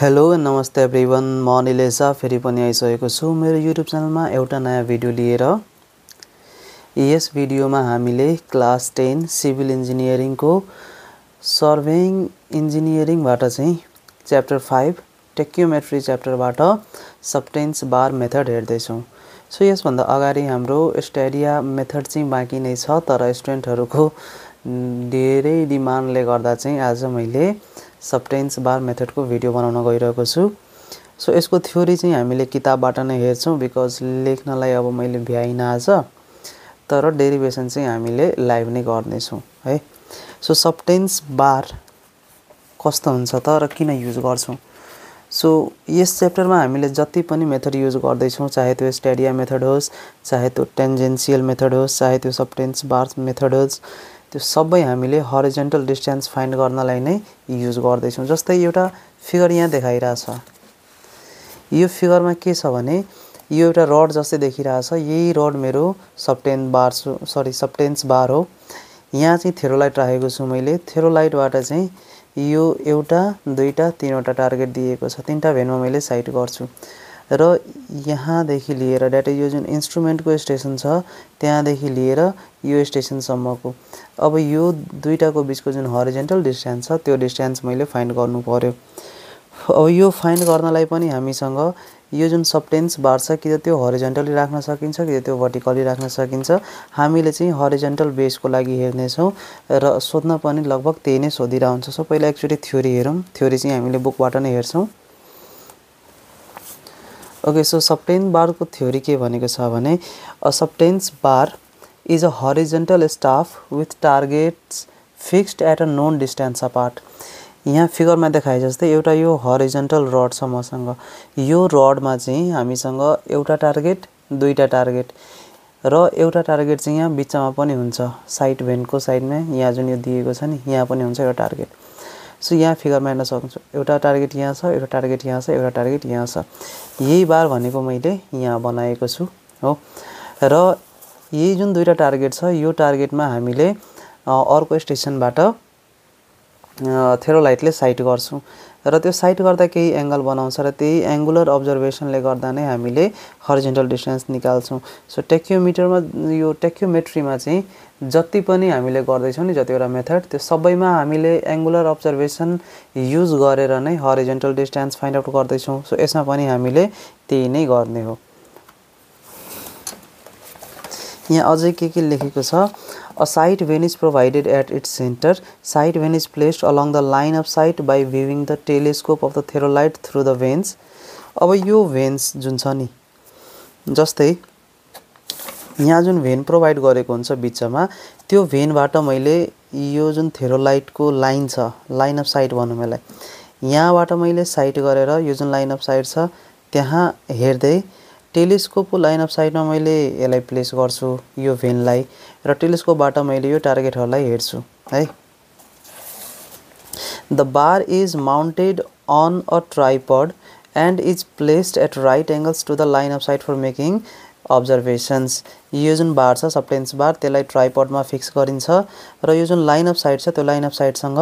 Hello नमस्ते everyone म निलेसा फेरि पनि आइसकेको छु मेरो युट्युब च्यानलमा एउटा नयाँ भिडियो लिएर। यस भिडियोमा हामीले क्लास टेन सिभिल इन्जिनियरिङको सर्भेइङ इन्जिनियरिङबाट चाहिँ च्याप्टर फाइभ टेक्योमेट्री च्याप्टरबाट सबटेन्स बार मेथड हेर्दैछौँ। सो यसभन्दा अगाडि हाम्रो स्टेडिया मेथड चाहिँ बाँकी नै छ तर स्टुडेन्टहरूको धेरै डिमान्डले गर्दा चाहिँ आज मैले सबटेन्स बार मेथडको भिडियो बनाउन गइरहेको छु। सो यसको थ्योरी चाहिँ हामीले किताबबाट नै हेर्छौँ बिकज लेख्नलाई अब मैले भ्याइनँ आज। तर डेरिभेसन चाहिँ हामीले लाइभ नै गर्नेछौँ है। सो सबटेन्स बार कस्तो हुन्छ त र किन युज गर्छौँ? सो यस च्याप्टरमा हामीले जति पनि मेथड युज गर्दैछौँ चाहे त्यो स्टेडिया मेथड होस् चाहे त्यो टेन्जेन्सियल मेथड होस् चाहे त्यो सबटेन्स बार मेथड होस् त्यो सबै हामीले हरिजेन्टल डिस्टेन्स फाइन्ड गर्नलाई नै युज गर्दैछौँ। जस्तै एउटा फिगर यहाँ देखाइरहेछ। यो फिगरमा के छ भने यो एउटा रड जस्तै देखिरहेछ। यही रड मेरो सबटेन बार सरी सबटेन्स बार हो। यहाँ चाहिँ थेरोलाइट राखेको छु मैले। थेरोलाइटबाट चाहिँ यो एउटा दुईवटा तिनवटा टार्गेट दिएको छ। तिनवटा भेनमा मैले साइट गर्छु। र यहाँदेखि लिएर डाटा यो जुन इन्स्ट्रुमेन्टको स्टेसन छ त्यहाँदेखि लिएर यो स्टेसनसम्मको अब यो दुइटाको बिचको जुन हरिजेन्टल डिस्टेन्स छ त्यो डिस्टेन्स मैले फाइन्ड गर्नु पऱ्यो अब यो फाइन्ड गर्नलाई पनि हामीसँग यो जुन सबटेन्स बार छ कि त त्यो हरिजेन्टली राख्न सकिन्छ कि त त्यो भर्टिकली राख्न सकिन्छ हामीले चाहिँ हरिजेन्टल बेसको लागि हेर्नेछौँ र सोध्न पनि लगभग त्यही नै सोधिरहेको हुन्छ सो पहिला थ्योरी हेरौँ। थ्योरी चाहिँ हामीले बुकबाट नै हेर्छौँ। ओके सो सबटेन बारको थ्योरी के भनेको छ भने a subtense bar is a horizontal staff with targets fixed at a known distance apart यहाँ फिगरमा देखाए जस्तै एउटा यो हरिजेन्टल रड छ मसँग यो रडमा चाहिँ हामीसँग एउटा टार्गेट दुईवटा टार्गेट र एउटा टार्गेट चाहिँ यहाँ बिचमा पनि हुन्छ। साइड भेन्टको साइडमा यहाँ जुन यो दिएको छ नि यहाँ पनि हुन्छ एउटा टार्गेट सो यहाँ फिगरमा हेर्न सक्छु। एउटा टार्गेट यहाँ छ एउटा टार्गेट यहाँ छ एउटा टार्गेट यहाँ छ। यही बार भनेको मैले यहाँ बनाएको छु हो। र यही जुन दुईवटा टार्गेट छ यो टार्गेटमा हामीले अर्को स्टेसनबाट थेरोलाइटले साइट गर्छौँ। र त्यो साइट गर्दा केही एङ्गल बनाउँछ र त्यही एङ्गुलर अब्जर्भेसनले गर्दा नै हामीले हरिजेन्टल डिस्टेन्स निकाल्छौँ। सो टेक्योमिटरमा यो टेक्योमेट्रीमा चाहिँ जति पनि हामीले गर्दैछौँ नि जतिवटा मेथड त्यो सबैमा हामीले एङ्गुलर अब्जर्भेसन युज गरेर नै हरिजेन्टल डिस्टेन्स फाइन्ड आउट गर्दैछौँ। सो यसमा पनि हामीले त्यही नै गर्ने हो। यहाँ अझै के के लेखेको छ? A sight vane is provided at its centre sight vane is placed along the line of sight by viewing the telescope of the theodolite through the vanes अब यो भेन्स जुन छ नि जस्तै यहाँ जुन भेन प्रोभाइड गरेको हुन्छ बिचमा त्यो भेनबाट मैले यो जुन थेरोलाइटको लाइन छ लाइन अफ साइट भनौँ यसलाई यहाँबाट मैले साइट गरेर यो जुन लाइन अफ साइट छ त्यहाँ हेर्दै टेलिस्कोपको लाइन अफ साइडमा मैले यसलाई प्लेस गर्छु यो भेनलाई र टेलिस्कोपबाट मैले यो टार्गेटहरूलाई हेर्छु है। The bar is mounted on a tripod and is placed at right angles to the line of sight for making observations यो जुन बार छ सबटेन्स बार त्यसलाई ट्राइपडमा फिक्स गरिन्छ र यो जुन लाइन अफ साइड छ त्यो लाइन अफ साइडसँग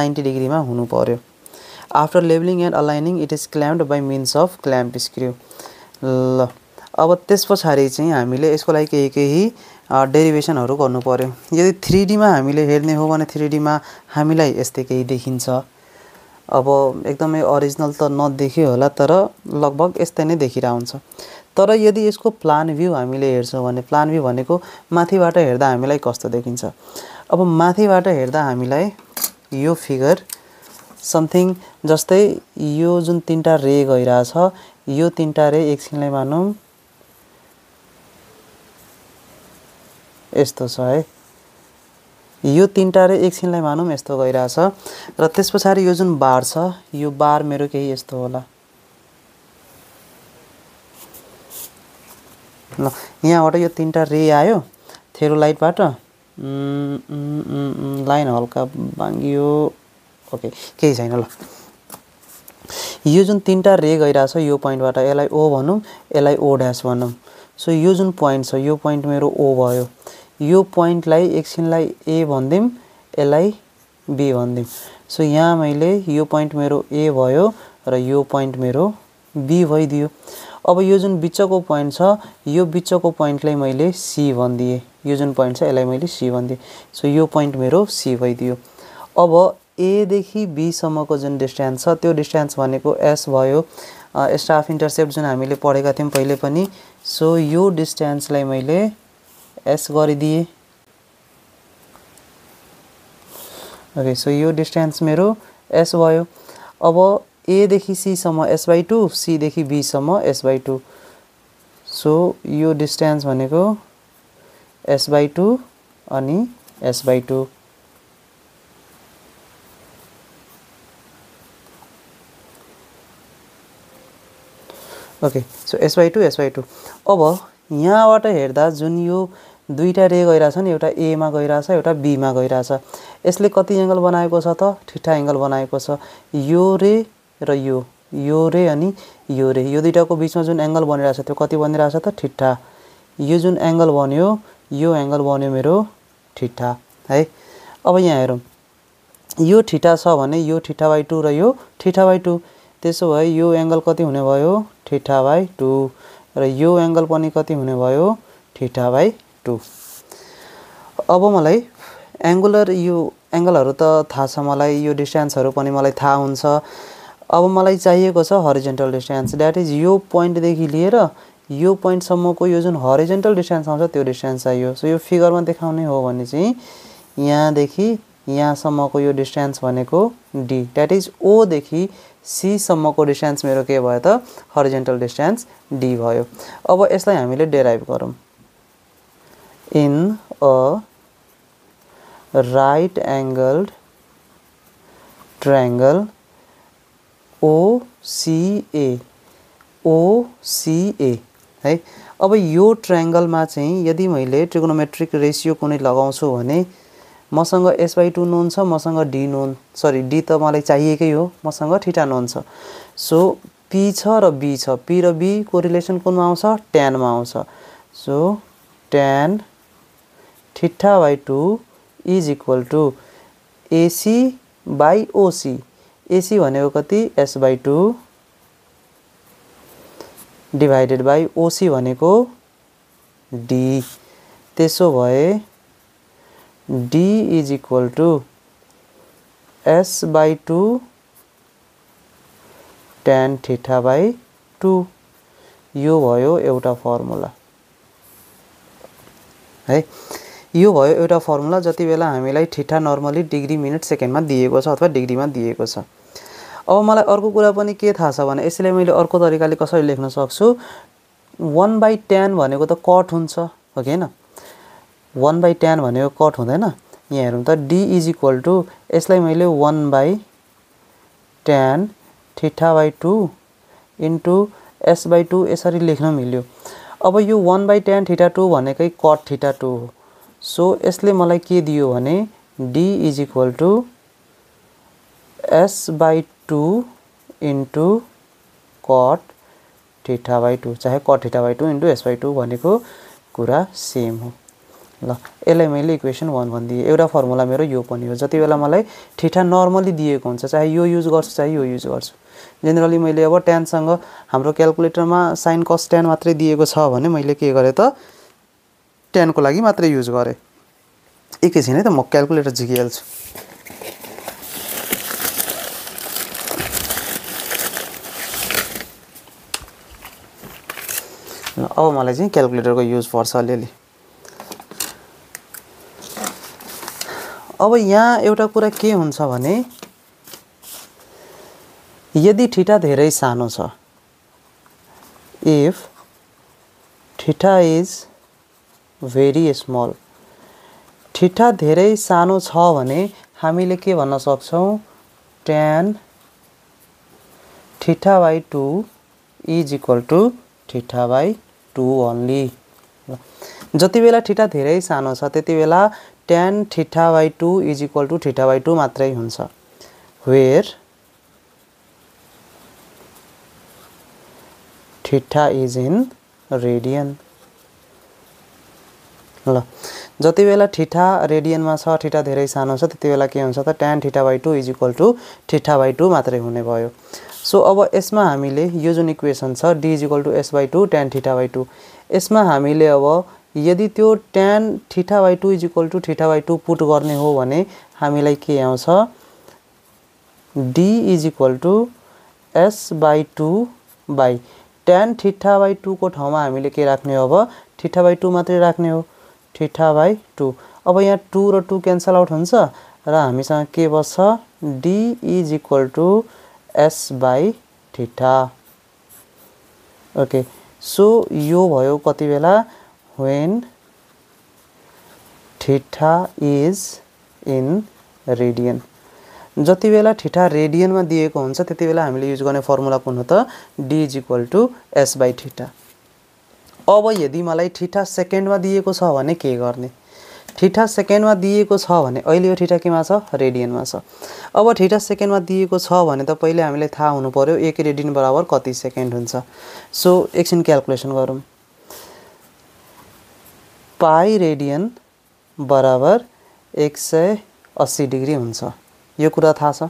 नाइन्टी डिग्रीमा हुनु पर्यो। After levelling and aligning it is clamped by means of clamp screw ल। अब त्यस पछाडि चाहिँ हामीले यसको लागि केही केही डेरिभेसनहरू गर्नु पऱ्यो यदि थ्री डीमा हामीले हेर्ने हो भने थ्री डीमा हामीलाई यस्तै केही देखिन्छ। अब एकदमै अरिजिनल त नदेखियो होला तर लगभग यस्तै नै देखिरहेको हुन्छ। तर यदि यसको प्लान भ्यू हामीले हेर्छौँ भने प्लान भ्यू भनेको माथिबाट हेर्दा हामीलाई कस्तो देखिन्छ? अब माथिबाट हेर्दा हामीलाई यो फिगर समथिङ जस्तै यो जुन तिनवटा रे गइरहेछ यो तिनवटा रे एकछिनलाई मानौँ। यस्तो छ है। यो तिनवटा रे एकछिनलाई मानौँ यस्तो गइरहेछ। र त्यस पछाडि यो जुन बार छ यो बार मेरो केही यस्तो होला। ल यहाँबाट यो तिनवटा रे आयो। थेरोलाइटबाट। लाइन हल्का बाङ्गियो ओके केही छैन ल। यो जुन तिनवटा रे गइरहेछ यो पोइन्टबाट यसलाई ओ भनौँ यसलाई ओ ड्यास भनौँ। सो यो जुन पोइन्ट छ यो पोइन्ट मेरो ओ भयो। यो पोइन्टलाई एकछिनलाई ए भनिदिउँ यसलाई बी भनिदिउँ सो यहाँ मैले यो पोइन्ट मेरो ए भयो र यो पोइन्ट मेरो बी भइदियो। अब यो जुन बिचको पोइन्ट छ यो बिचको पोइन्टलाई मैले सी भनिदिएँ। यो जुन पोइन्ट छ यसलाई मैले सी भनिदिएँ। सो यो पोइन्ट मेरो सी भइदियो। अब एदेखि बीसम्मको जुन डिस्टेन्स छ त्यो डिस्टेन्स भनेको एस भयो। स्टाफ इन्टरसेप्ट जुन हामीले पढेका थियौँ पहिले पनि। सो यो डिस्टेन्सलाई मैले एस गरिदिएँ। ओके सो यो डिस्टेन्स मेरो एस भयो। अब एदेखि सीसम्म एस बाई टू सीदेखि बीसम्म एस बाई टू। सो यो डिस्टेन्स भनेको एस बाई टू अनि S by two. Okay so S by two S by two अब यहाँबाट हेर्दा जुन यो दुईवटा रे गइरहेछ नि एउटा एमा गइरहेछ एउटा बीमा गइरहेछ यसले कति एङ्गल बनाएको छ त? ठिट्टा एङ्गल बनाएको छ। यो रे र यो यो रे अनि यो रे। यो दुइटाको बिचमा जुन एङ्गल बनिरहेछ त्यो कति बनिरहेछ त? ठिट्टा। यो जुन एङ्गल बन्यो यो एङ्गल बन्यो मेरो ठिट्टा है? अब यहाँ हेरौँ। यो ठिटा छ भने यो ठिटा बाई टू र यो ठिटा बाई टू। त्यसो भए यो एङ्गल कति हुने भयो? ठिटा बाई टू र यो एङ्गल पनि कति हुने भयो? ठिटा बाई टू अब मलाई एङ्गुलर यो एङ्गलहरू त थाहा छ मलाई यो डिस्टेन्सहरू पनि मलाई थाहा हुन्छ। अब मलाई चाहिएको छ हरिजेन्टल डिस्टेन्स द्याट इज यो पोइन्टदेखि लिएर यो पोइन्टसम्मको यो जुन हरिजेन्टल डिस्टेन्स आउँछ त्यो डिस्टेन्स चाहियो। सो यो फिगरमा देखाउने हो भने चाहिँ यहाँदेखि यहाँसम्मको यो डिस्टेन्स भनेको डी द्याट इज ओदेखि सीसम्मको डिस्टेन्स मेरो के भयो त? हरिजेन्टल डिस्टेन्स डी भयो। अब यसलाई हामीले डेराइभ गरौँ। In a right angled triangle OCA OCA है? अब यो ट्रायङ्गलमा चाहिँ यदि मैले ट्रिगोनोमेट्रिक रेसियो कुनै लगाउँछु भने मसँग एस बाई टू नोन छ मसँग डी नोन सरी डी त मलाई चाहिएकै हो मसँग ठिटा नोन छ। सो पी छ र बी छ। पी र बीको रिलेसन कुनमा आउँछ? टेनमा आउँछ। So tan theta by two is equal to AC by OC AC भनेको कति? S by two divided by OC भनेको डी त्यसो भए D is equal to S by two tan theta by two यो भयो एउटा फर्मुला है? यो भयो एउटा फर्मुला जति बेला हामीलाई ठिठा नर्मली डिग्री मिनट सेकेन्डमा दिएको छ अथवा डिग्रीमा दिएको छ। अब मलाई अर्को कुरा पनि के थाहा छ भने यसलाई मैले अर्को तरिकाले कसरी लेख्न सक्छु? वान बाई टेन भनेको त कट हुन्छ हो कि होइन? वान बाई टेन भनेको कट हुँदैन। यहाँ हेरौँ त डी इज इक्वल टु यसलाई मैले one by tan theta by two into S by two यसरी लेख्न मिल्यो। अब यो one by tan theta two भनेकै कट ठिटा टू हो। सो यसले मलाई के दियो भने D is equal to S by two into cot theta by two चाहे cot theta by two into S by two भनेको कुरा सेम हो। ल यसलाई मैले इक्वेसन वान भनिदिएँ। एउटा फर्मुला मेरो यो पनि हो। जति बेला मलाई ठिठा नर्मली दिएको हुन्छ चाहे यो युज गर्छु चाहे यो युज गर्छु। जेनरली मैले अब टेनसँग हाम्रो क्यालकुलेटरमा साइन कस टेन मात्रै दिएको छ भने मैले के गरेँ त टेनको लागि मात्रै युज गरेँ। एकैछिन है त म क्यालकुलेटर झिकिहाल्छु। अब मलाई चाहिँ क्यालकुलेटरको युज पर्छ अलिअलि। अब यहाँ एउटा कुरा के हुन्छ भने यदि ठिटा धेरै सानो छ if theta is very small theta धेरै सानो छ भने हामीले के भन्न सक्छौँ? Tan theta by two is equal to theta by two only जति बेला ठिटा धेरै सानो छ त्यति बेला tan theta by two is equal to theta by two मात्रै हुन्छ। Where theta is in radian ल जति बेला ठिठा रेडियनमा छ ठिठा धेरै सानो छ त्यति बेला के हुन्छ त tan theta by two is equal to theta by two मात्रै हुने भयो। सो अब यसमा हामीले यो जुन इक्वेसन छ D is equal to S by two tan theta by two यसमा हामीले अब यदि त्यो tan theta by two is equal to theta by two put गर्ने हो भने हामीलाई के आउँछ? D is equal to S by two by tan theta by टूको ठाउँमा हामीले के राख्ने हो अब? थिटा बाई टू मात्रै राख्ने हो। थिटा बाई टू अब यहाँ टू र टू क्यान्सल आउट हुन्छ र हामीसँग के बस्छ? D is equal to S by theta okay so यो भयो कति बेला when theta is in radian जति बेला ठिठा रेडियनमा दिएको हुन्छ त्यति बेला हामीले युज गर्ने फर्मुला कुन हो त D is equal to S by theta अब यदि मलाई ठिठा सेकेन्डमा दिएको छ भने के गर्ने? ठिठा सेकेन्डमा दिएको छ भने अहिले यो ठिठा केमा छ? रेडियनमा छ. अब ठिठा सेकेन्डमा दिएको छ भने त पहिले हामीलाई थाहा हुनु पऱ्यो एक रेडियन बराबर कति सेकेन्ड हुन्छ? सो एकछिन क्यालकुलेसन गरौँ। पाई रेडियन बराबर एक सय अस्सी डिग्री हुन्छ। यो कुरा थाहा छ।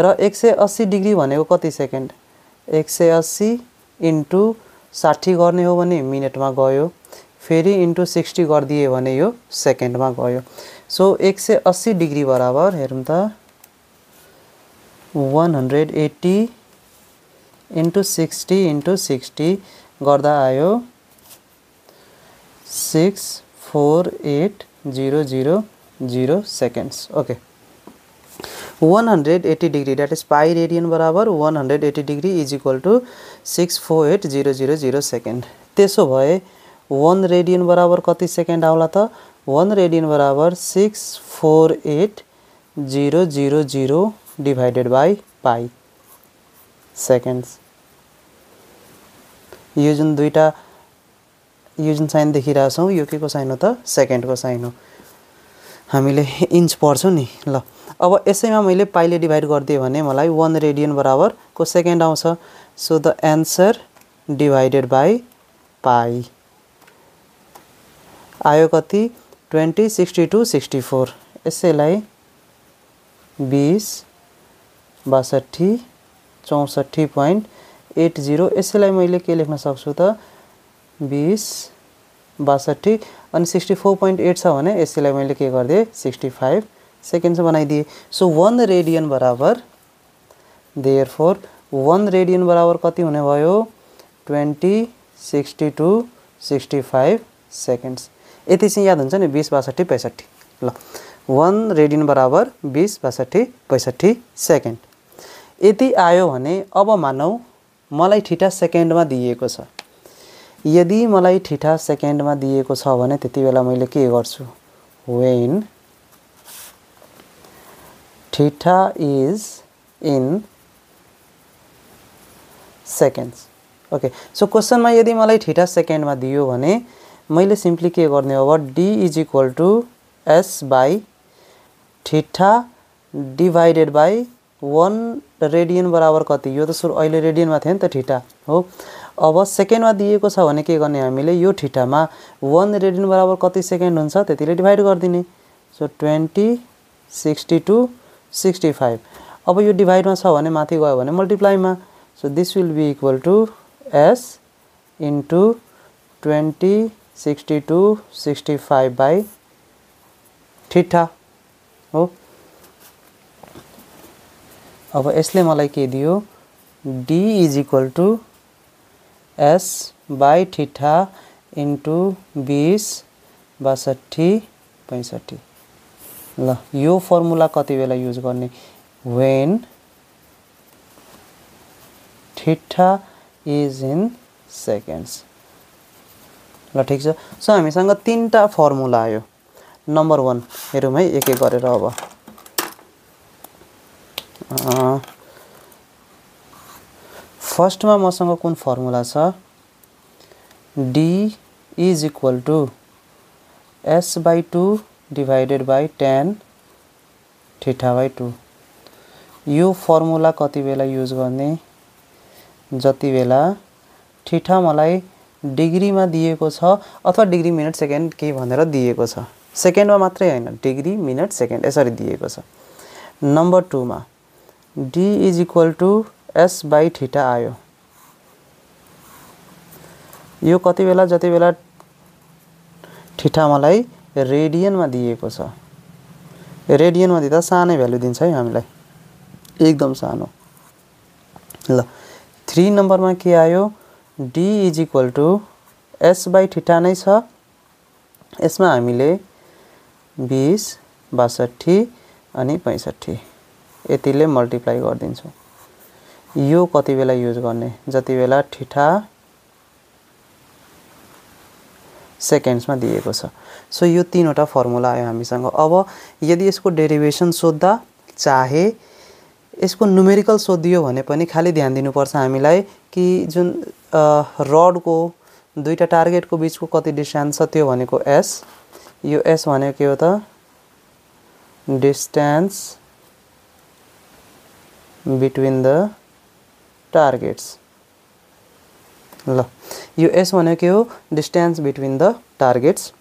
र एक सय अस्सी डिग्री भनेको कति सेकेन्ड? एक सय अस्सी इन्टु साठी गर्ने हो भने मिनटमा गयो। फेरि इन्टु सिक्सटी गरिदियो भने यो सेकेन्डमा गयो। सो एक सय अस्सी डिग्री बराबर हेरौँ त one hundred eighty into sixty into sixty गर्दा आयो six four eight zero zero zero seconds okay one hundred eighty degree that is pi radian बराबर one hundred eighty degree is equal to six four eight zero zero zero second त्यसो भए one radian बराबर कति second आउला त one radian बराबर six four eight zero zero zero divided by pi seconds यो जुन दुईवटा यो जुन साइन देखिरहेछौँ यो के को साइन हो त? सेकेन्डको साइन हो। हामीले इन्च पढ्छौँ नि। ल अब यसैमा मैले पाइले डिभाइड गरिदिएँ भने मलाई वान रेडियन बराबरको सेकेन्ड आउँछ? So the answer divided by pi. आयो कति? Twenty sixty two sixty four. यसैलाई बिस बासठी चौसठी पोइन्ट एट जिरो। यसैलाई मैले के लेख्न सक्छु त? बिस बासठी अनि सिक्सटी फोर पोइन्ट एट छ भने यसैलाई मैले के गरिदिएँ? सिक्सटी फाइभ सेकेन्ड बनाइदिएँ। सो वान रेडियन बराबर देयर फोर वान रेडियन बराबर कति हुने भयो? Twenty sixty two sixty five seconds. यति चाहिँ याद हुन्छ नि बिस बासठी पैँसठी। ल वान रेडियन बराबर बिस बासठी पैँसठी सेकेन्ड। यति आयो भने अब मानौ मलाई ठिटा सेकेन्डमा दिएको छ। यदि मलाई ठिटा सेकेन्डमा दिएको छ भने त्यति बेला मैले के गर्छु? When theta is in seconds okay so क्वेसनमा यदि मलाई ठिटा सेकेन्डमा दियो भने मैले सिम्पली के गर्ने हो? अब D is equal to S by theta divided by one radian बराबर कति? यो त सुरु अहिले रेडियनमा थियो नि त ठिटा हो। अब सेकेन्डमा दिएको छ भने के गर्ने हामीले? यो ठिटामा वान रेडियन बराबर कति सेकेन्ड हुन्छ त्यतिले डिभाइड गरिदिने। So twenty sixty two sixty five अब यो डिभाइडमा छ भने माथि गयो भने मल्टिप्लाईमा so this will be equal to S into twenty sixty two sixty five by theta हो। अब यसले मलाई के दियो? D is equal to S by theta into बिस बासठी पैँसठी ल यो फर्मुला कति बेला युज गर्ने? When theta is in seconds ल ठिक छ। सो हामीसँग तिनवटा फर्मुला आयो। नम्बर वान हेरौँ है एक एक गरेर अब। फर्स्टमा मसँग कुन फर्मुला छ? D is equal to S by two divided by tan theta by two यो फर्मुला कति बेला युज गर्ने? जति बेला ठिठा मलाई डिग्रीमा दिएको छ अथवा डिग्री मिनट सेकेन्ड केही भनेर दिएको छ। सेकेन्डमा मात्रै होइन डिग्री मिनट सेकेन्ड यसरी दिएको छ। Number टूमा D is equal to S by theta आयो। यो कति बेला जति बेला ठिटा मलाई रेडियनमा दिएको छ। रेडियनमा दिँदा सानै भ्यालु दिन्छ है हामीलाई। एकदम सानो। ल थ्री नम्बरमा के आयो? D is equal to S by theta नै छ। यसमा हामीले बिस बासठी अनि पैँसठी। यतिले मल्टिप्लाई गरिदिन्छौँ। यो कति बेला युज गर्ने? जति बेला ठिठा सेकेन्ड्समा दिएको छ। सो यो तिनवटा फर्मुला आयो हामीसँग। अब यदि यसको डेरिभेसन सोद्धा चाहे यसको नुमेरिकल सोधियो भने पनि खालि ध्यान दिनुपर्छ हामीलाई कि जुन रडको दुईवटा टार्गेटको बिचको कति डिस्टेन्स छ त्यो भनेको एस। यो एस भनेको के हो त? डिस्टेन्स बिट्विन द टार्गेट्स ल यो एस भनेको के हो? डिस्टेन्स बिट्विन द टार्गेट्स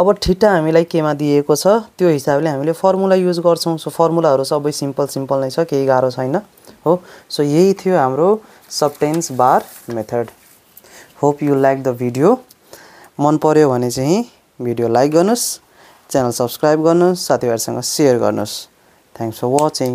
अब ठिटा हामीलाई केमा दिएको छ? त्यो हिसाबले हामीले फर्मुला युज गर्छौँ। सो फर्मुलाहरू सबै सिम्पल सिम्पल नै छ केही गाह्रो छैन हो? सो यही थियो हाम्रो subtense bar method hope you like the video मन पऱ्यो भने चाहिँ भिडियो लाइक गर्नुहोस् च्यानल सब्सक्राइब गर्नुहोस् साथीभाइहरूसँग सेयर गर्नुहोस्. Thanks for watching